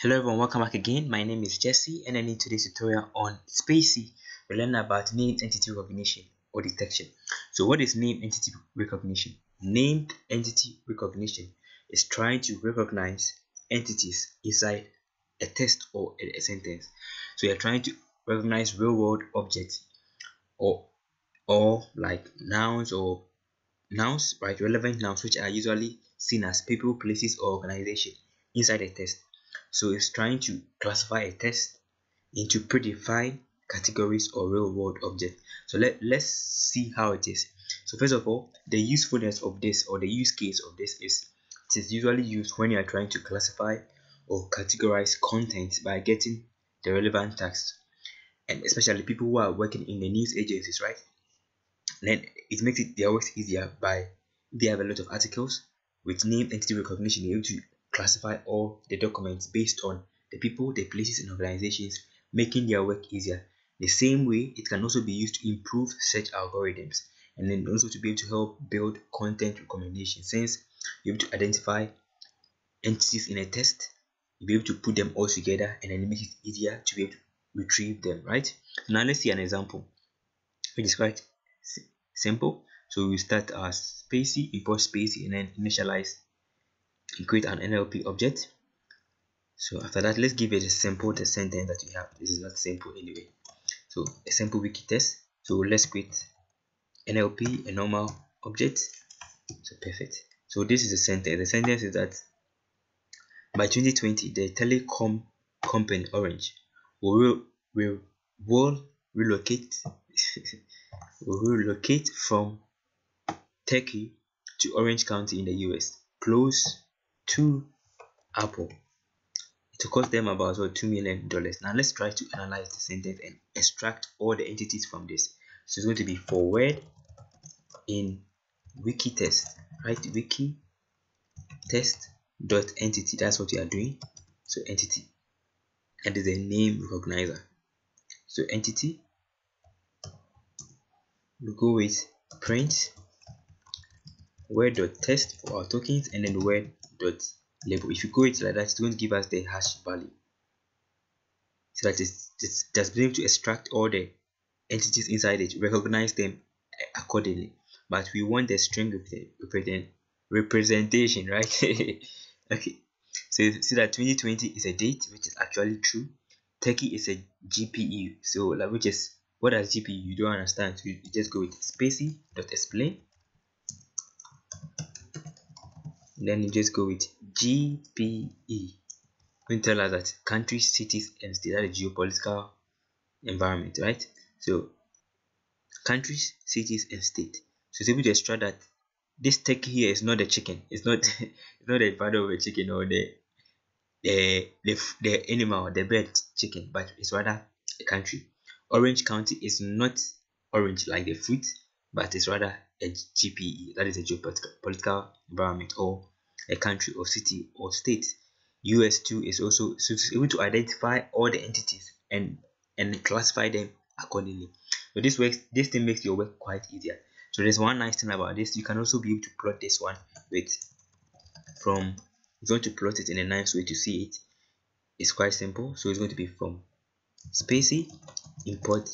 Hello everyone, welcome back again. My name is Jesse and in today's tutorial on spaCy, we learn about named entity recognition or detection. So what is named entity recognition? Named entity recognition is trying to recognize entities inside a text or a sentence. So you're trying to recognize real world objects or or like nouns or nouns, right? Relevant nouns which are usually seen as people, places, or organization inside a text. So it's trying to classify a text into predefined categories or real world objects. So let, let's see how it is. So first of all, the usefulness of this or the use case of this is it is usually used when you are trying to classify or categorize content by getting the relevant tags and especially people who are working in the news agencies right then it makes it their work easier by they have a lot of articles with name entity recognition able to classify all the documents based on the people, the places, and organizations, making their work easier. The same way, it can also be used to improve search algorithms and then also to be able to help build content recommendations. Since you're able to identify entities in a text, you'll be able to put them all together and then make it easier to be able to retrieve them, right? Now let's see an example, which is quite simple. So we start our spaCy, import spaCy, and then initialize create an NLP object. So after that let's give it a simple the sentence that we have. This is not simple anyway. So a simple wiki test. So let's create NLP a normal object. So perfect. So this is the sentence. The sentence is that by 2020 the telecom company orange will, will, will relocate will relocate from Turkey to Orange County in the US close to Apple. It will cost them about what, $2 million. Now let's try to analyze the sentence and extract all the entities from this. So it's going to be forward in wiki test, right? Wiki test dot entity. That's what we are doing. So entity, and is a name recognizer. So entity, we go with print word dot test for our tokens and then word dot label. If you go it like that it's going to give us the hash value. So that it's, it's just being to extract all the entities inside it recognize them accordingly. But we want the string of the representation right? Okay. So you see that 2020 is a date which is actually true. turkey is a GPE so like which is what does GPE you don't understand. So you just go with spaCy dot explain then you just go with GPE to tell us that countries, cities, and states are the geopolitical environment, right? So countries, cities, and state. So it's able to extract that this tech here is not the chicken. It's not it's not the father of a chicken or the the the, the animal, the bird chicken, but it's rather a country. Orange County is not orange like the fruit, but it's rather a GPE, that is a geopolitical environment or a country or city or state. US2 is also so able to identify all the entities and and classify them accordingly. So this works this thing makes your work quite easier. So there's one nice thing about this, you can also be able to plot this one with from you're going to plot it in a nice way to see it. It's quite simple. So it's going to be from spaCy import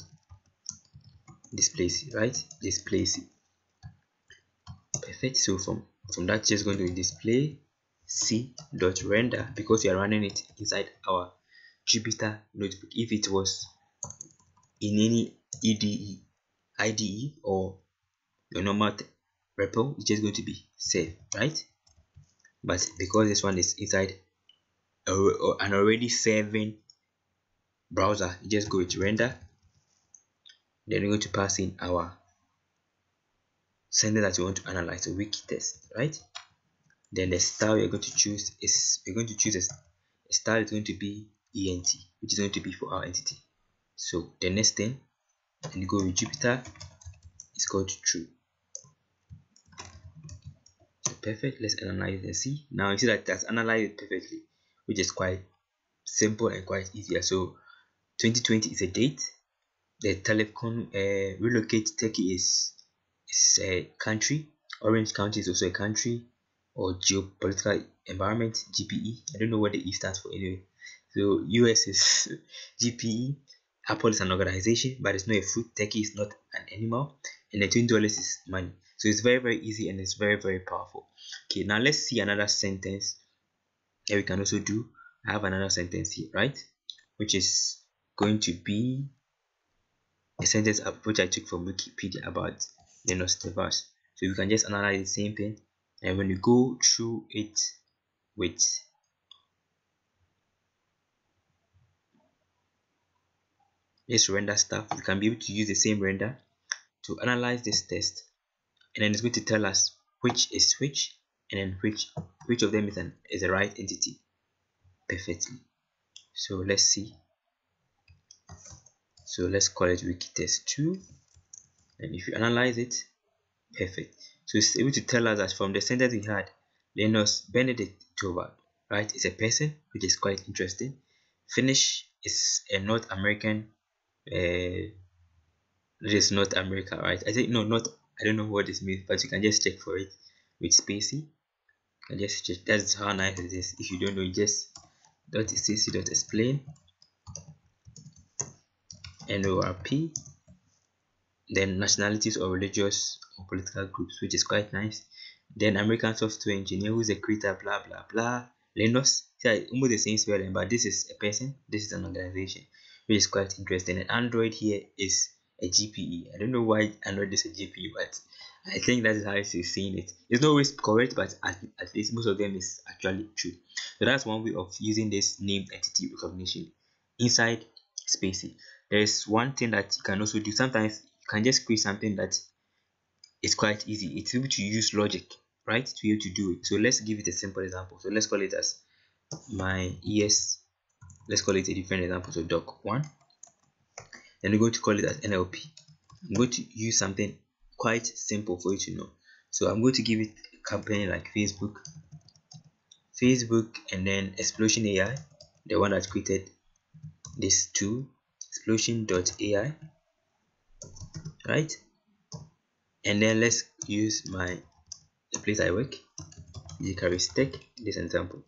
display right display perfect so from from that just going to display c dot render because we are running it inside our jupyter notebook. If it was in any ede ide or your normal repo it's just going to be save right? But because this one is inside a, an already saving browser you just go to render. Then we're going to pass in our sender that we want to analyze a wiki test right? Then the style we're going to choose is we're going to choose a, a style is going to be ent which is going to be for our entity. So the next thing and you go with jupyter is called true. So perfect let's analyze and see. Now you see that that's analyzed perfectly which is quite simple and quite easier. So 2020 is a date. The telecom uh, relocate Turkey is is a country. Orange County is also a country. or geopolitical environment GPE. I don't know what the E stands for anyway. So US is GPE. Apple is an organization, but it's not a fruit. Turkey is not an animal, and the twenty dollars is money. So it's very very easy and it's very very powerful. Okay, now let's see another sentence that we can also do. I have another sentence here, right? Which is going to be a sentence which I took from Wikipedia about Linus Torvalds. So you can just analyze the same thing, and when you go through it with this render stuff, you can be able to use the same render to analyze this test, and then it's going to tell us which is which, and then which which of them is an is the right entity perfectly. So let's see so let's call it wikitest 2 and if you analyze it perfect. So it's able to tell us that from the sentence we had Linus Benedict Torvald right is a person which is quite interesting. Finnish is a North American uh, it is North America right? I think no not I don't know what this means but you can just check for it with spaCy. Can just check that's how nice it is. If you don't know just dot cc dot explain. NORP, then nationalities or religious or political groups, which is quite nice. Then American software engineer, who's a creator, blah blah blah. Linus, see, almost the same spelling, but this is a person, this is an organization, which is quite interesting. And Android here is a GPE. I don't know why Android is a GPE, but I think that is how it's seeing it. It's not always correct, but at, at least most of them is actually true. So that's one way of using this named entity recognition inside spaCy there's one thing that you can also do sometimes you can just create something that is quite easy. It's able to use logic right to be able to do it. So let's give it a simple example. So let's call it as my es let's call it a different example. So doc one then we're going to call it as nlp i'm going to use something quite simple for you to know. So i'm going to give it a company like facebook. Facebook and then explosion ai the one that created this tool explosion.ai right? And then let's use my the place I work. JCharis Tech this example.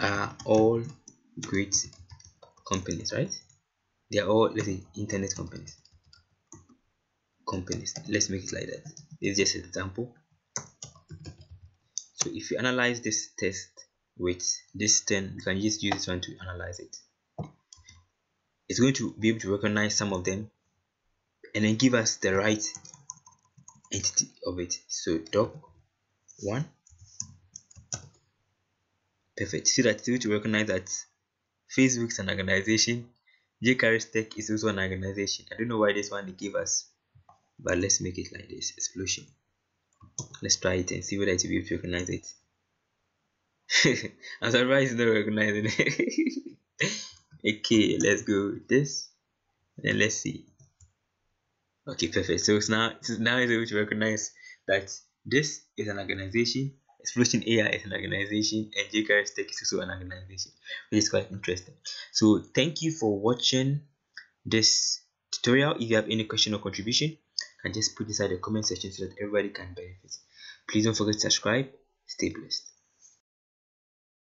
Are all great companies right? They are all let's say internet companies. Companies. Let's make it like that. It's just an example. So if you analyze this test with this 10 you can just use this one to analyze it. It's going to be able to recognize some of them and then give us the right entity of it. So doc one. Perfect. See that able to recognize that facebook's an organization. JCharis tech is also an organization. I don't know why this one they give us but let's make it like this. Explosion. Let's try it and see whether it will be able to recognize it. I'm surprised it's not recognizing it. Okay let's go with this. And let's see okay perfect. So now it's now is able to recognize that this is an organization explosion ai is an organization and JCharis tech is also an organization which is quite interesting. So thank you for watching this tutorial. If you have any question or contribution can just put inside the comment section so that everybody can benefit. Please don't forget to subscribe. Stay blessed